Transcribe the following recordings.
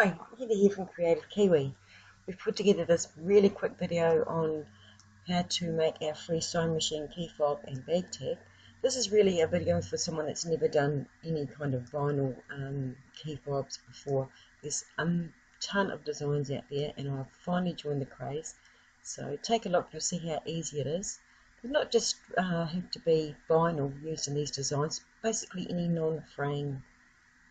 Hi, Heather here from Kreative Kiwi. We've put together this really quick video on how to make our free sewing machine key fob and bag tag. This is really a video for someone that's never done any kind of vinyl um, key fobs before. There's a ton of designs out there and I've finally joined the craze. So take a look, you'll see how easy it is. It's not just uh, have to be vinyl used in these designs, basically any non-fraying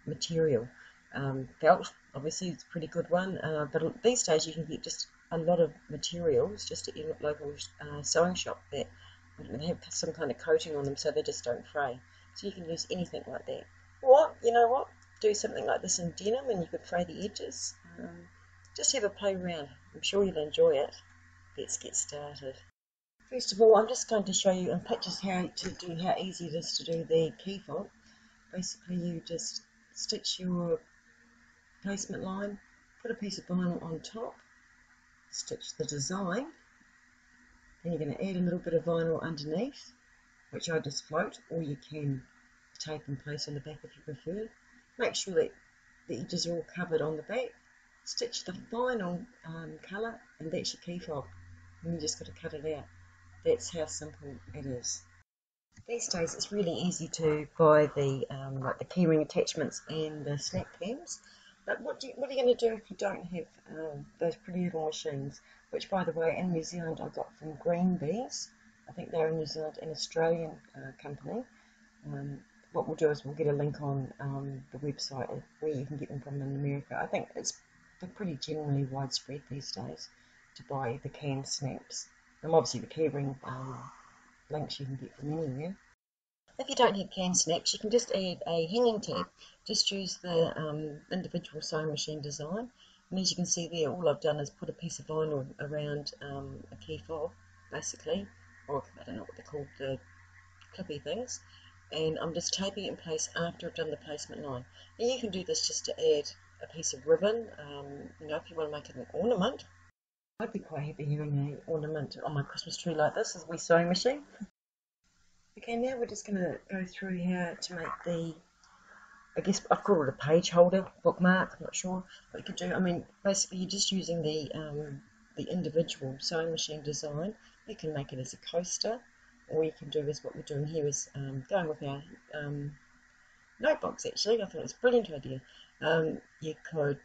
material. Um, felt, obviously, it's a pretty good one, uh, but these days you can get just a lot of materials just at your local uh, sewing shop that have some kind of coating on them so they just don't fray. So you can use anything like that. Or, you know what, do something like this in denim and you could fray the edges. Um, just have a play around. I'm sure you'll enjoy it. Let's get started. First of all, I'm just going to show you in pictures how to do how easy it is to do the key fob. Basically, you just stitch your placement line, put a piece of vinyl on top, stitch the design, then you're going to add a little bit of vinyl underneath, which I just float, or you can tape and place on the back if you prefer. Make sure that the edges are all covered on the back. Stitch the final um, colour, and that's your key fob. And you just got to cut it out. That's how simple it is. These days it's really easy to buy the um, like the keyring attachments and the snap cams. But what, you, what are you going to do if you don't have um, those pretty little machines? Which, by the way, in New Zealand I got from Green Bees. I think they're a New Zealand and Australian uh, company. Um, what we'll do is we'll get a link on um, the website where you can get them from in America. I think it's they're pretty generally widespread these days to buy the cam snaps. And obviously the keyring um, links you can get from anywhere. If you don't have cam snaps, you can just add a hanging tab. Just use the um, individual sewing machine design. And as you can see there, all I've done is put a piece of vinyl around um, a key fob, basically, or I don't know what they're called, the clippy things. And I'm just taping it in place after I've done the placement line. And you can do this just to add a piece of ribbon, um, you know, if you want to make it an ornament. I'd be quite happy having an ornament on my Christmas tree like this as we sewing machine. Okay, now we're just going to go through here to make the, I guess I've called it a page holder, bookmark, I'm not sure what you could do. I mean, basically you're just using the, um, the individual sewing machine design. You can make it as a coaster, or you can do as what we're doing here is um, going with our um, notebooks actually. I thought it was a brilliant idea. Um, you could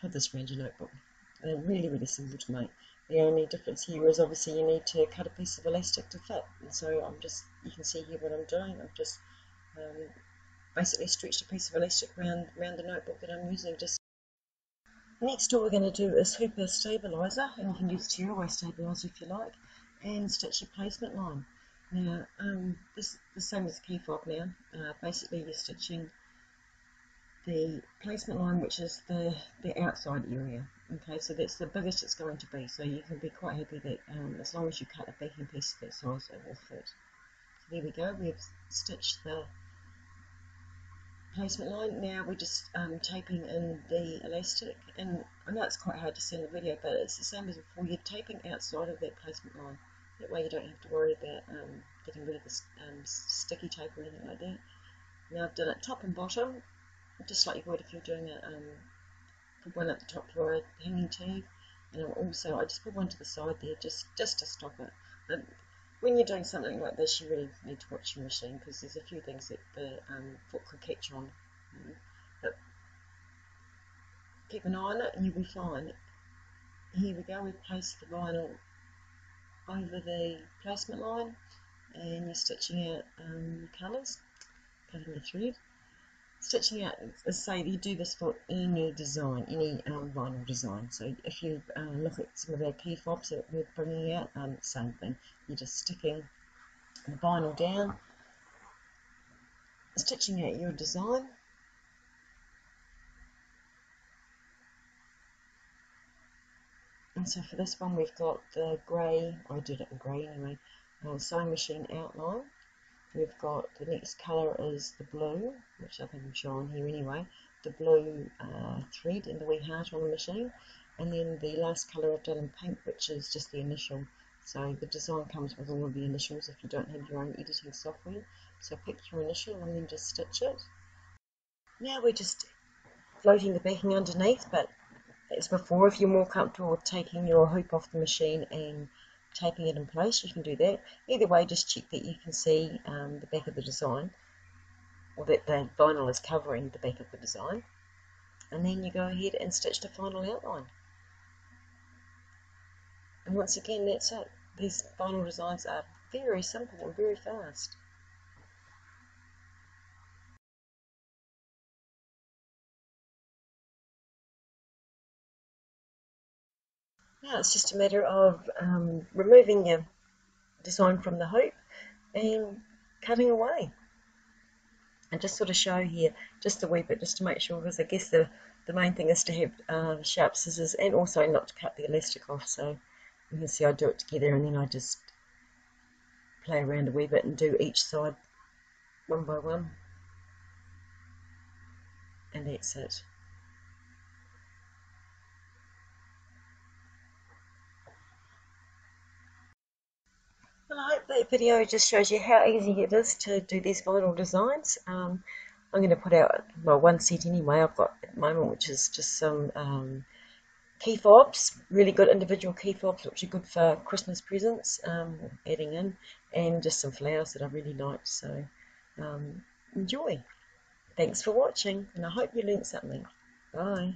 put this around your notebook. And really, really simple to make. The only difference here is obviously you need to cut a piece of elastic to fit. And so I'm just, you can see here what I'm doing. I've just um, basically stretched a piece of elastic around, around the notebook that I'm using. Just Next what we're going to do is hoop a stabiliser, and you can use tearaway stabiliser if you like, and stitch your placement line. Now, um, this the same as key fob now. Uh, basically, you're stitching the placement line, which is the, the outside area. Okay, so that's the biggest it's going to be. So you can be quite happy that um, as long as you cut a backing piece of that size, it will fit. So there we go. We've stitched the placement line. Now we're just um, taping in the elastic. And I know it's quite hard to see in the video, but it's the same as before. You're taping outside of that placement line. That way you don't have to worry about um, getting rid of the um, sticky tape or anything like that. Now I've done it top and bottom just like you would if you're doing a um, put one at the top for a hanging tag. And also I just put one to the side there just just to stop it. But when you're doing something like this you really need to watch your machine because there's a few things that the um, foot could catch on but keep an eye on it and you'll be fine. Here we go we've placed the vinyl over the placement line and you're stitching out um, colours cutting the thread stitching out, as say, you do this for any design, any um, vinyl design. So if you uh, look at some of our key fobs that we're bringing out, um, same thing. You're just sticking the vinyl down, stitching out your design. And so for this one, we've got the grey, I did it in grey anyway, uh, sewing machine outline. We've got the next colour is the blue, which I think I'm showing here anyway. The blue uh, thread and the wee heart on the machine. And then the last colour I've done in pink, which is just the initial. So the design comes with all of the initials if you don't have your own editing software. So pick your initial and then just stitch it. Now we're just floating the backing underneath, but as before if you're more comfortable with taking your hoop off the machine and taping it in place you can do that. Either way just check that you can see um, the back of the design or that the vinyl is covering the back of the design. And then you go ahead and stitch the final outline. And once again that's it. These vinyl designs are very simple and very fast Now it's just a matter of um, removing your design from the hoop and cutting away. And just sort of show here just a wee bit just to make sure because I guess the, the main thing is to have uh, sharp scissors and also not to cut the elastic off so you can see I do it together and then I just play around a wee bit and do each side one by one and that's it. That video just shows you how easy it is to do these vinyl designs. Um, I'm going to put out, well, one set anyway I've got at the moment, which is just some um, key fobs, really good individual key fobs, which are good for Christmas presents, um, adding in, and just some flowers that I really like. So um, enjoy. Thanks for watching, and I hope you learned something. Bye.